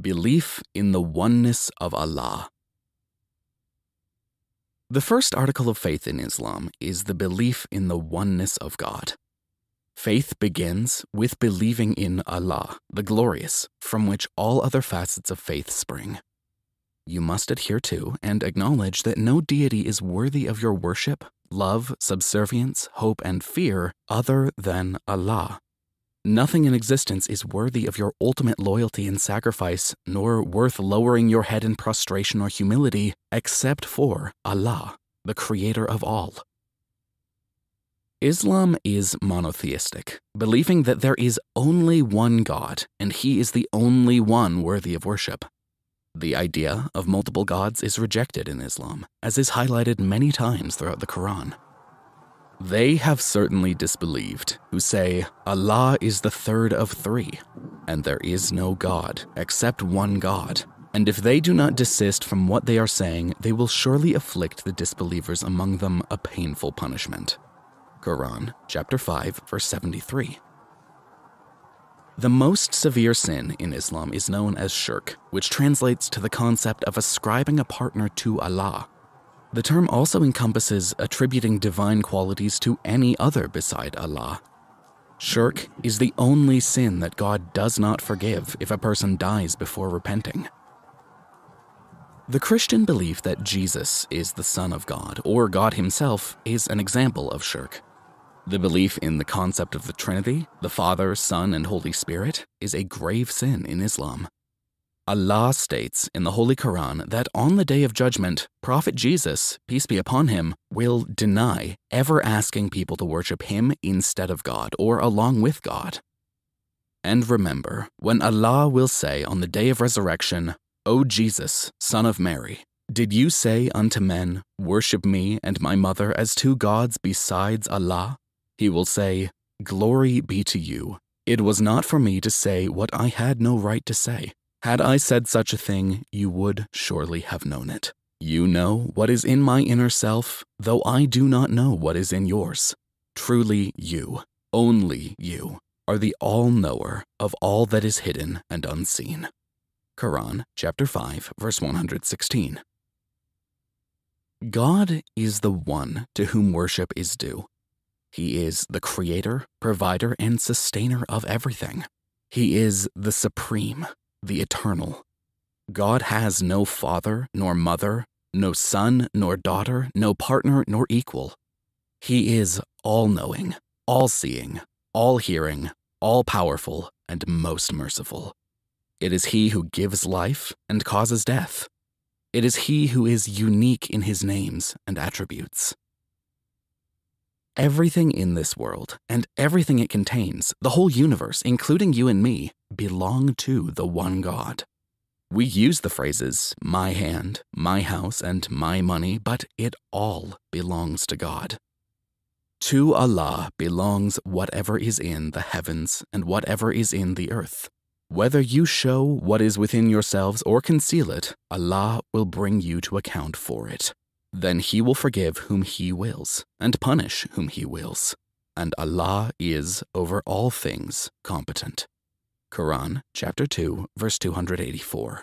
Belief in the Oneness of Allah. The first article of faith in Islam is the belief in the oneness of God. Faith begins with believing in Allah, the glorious, from which all other facets of faith spring. You must adhere to and acknowledge that no deity is worthy of your worship, love, subservience, hope, and fear other than Allah. Nothing in existence is worthy of your ultimate loyalty and sacrifice, nor worth lowering your head in prostration or humility, except for Allah, the creator of all. Islam is monotheistic, believing that there is only one God and He is the only one worthy of worship. The idea of multiple gods is rejected in Islam, as is highlighted many times throughout the Quran. They have certainly disbelieved who say Allah is the third of three, and there is no God except one God. And if they do not desist from what they are saying, they will surely afflict the disbelievers among them a painful punishment. Quran, chapter 5, verse 73. The most severe sin in Islam is known as shirk, which translates to the concept of ascribing a partner to Allah the term also encompasses attributing divine qualities to any other beside Allah. Shirk is the only sin that God does not forgive if a person dies before repenting. The Christian belief that Jesus is the Son of God or God Himself is an example of shirk. The belief in the concept of the Trinity, the Father, Son, and Holy Spirit, is a grave sin in Islam. Allah states in the Holy Quran that on the day of judgment, Prophet Jesus, peace be upon him, will deny ever asking people to worship him instead of God or along with God. And remember, when Allah will say on the day of resurrection, O Jesus, Son of Mary, did you say unto men, Worship me and my mother as two gods besides Allah? He will say, Glory be to you. It was not for me to say what I had no right to say. Had I said such a thing, you would surely have known it. You know what is in my inner self, though I do not know what is in yours. Truly, you, only you, are the all knower of all that is hidden and unseen. Quran chapter 5 verse 116. God is the one to whom worship is due. He is the creator, provider, and sustainer of everything. He is the supreme, the eternal. God has no father nor mother, no son nor daughter, no partner nor equal. He is all knowing, all seeing, all hearing, all powerful, and most merciful. It is He who gives life and causes death. It is He who is unique in His names and attributes. Everything in this world and everything it contains, the whole universe, including you and me, belong to the one God. We use the phrases my hand, my house, and my money, but it all belongs to God. To Allah belongs whatever is in the heavens and whatever is in the earth. Whether you show what is within yourselves or conceal it, Allah will bring you to account for it. Then he will forgive whom he wills and punish whom he wills. And Allah is over all things competent. Quran chapter 2 verse 284.